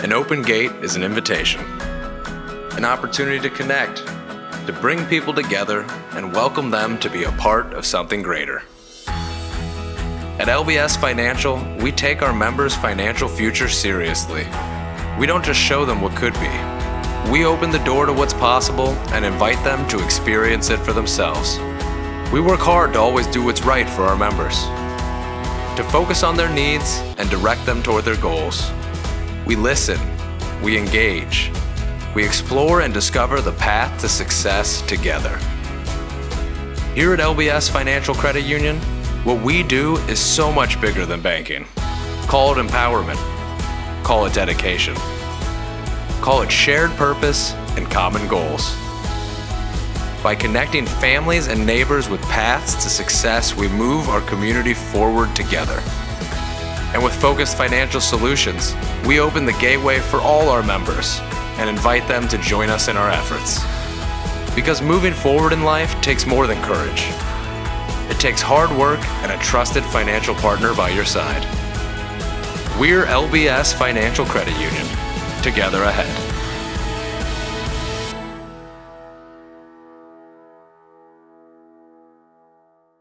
An open gate is an invitation, an opportunity to connect, to bring people together and welcome them to be a part of something greater. At LBS Financial, we take our members' financial future seriously. We don't just show them what could be. We open the door to what's possible and invite them to experience it for themselves. We work hard to always do what's right for our members, to focus on their needs and direct them toward their goals. We listen, we engage, we explore and discover the path to success together. Here at LBS Financial Credit Union, what we do is so much bigger than banking. Call it empowerment, call it dedication, call it shared purpose and common goals. By connecting families and neighbors with paths to success, we move our community forward together. And with focused financial solutions, we open the gateway for all our members and invite them to join us in our efforts. Because moving forward in life takes more than courage. It takes hard work and a trusted financial partner by your side. We're LBS Financial Credit Union. Together ahead.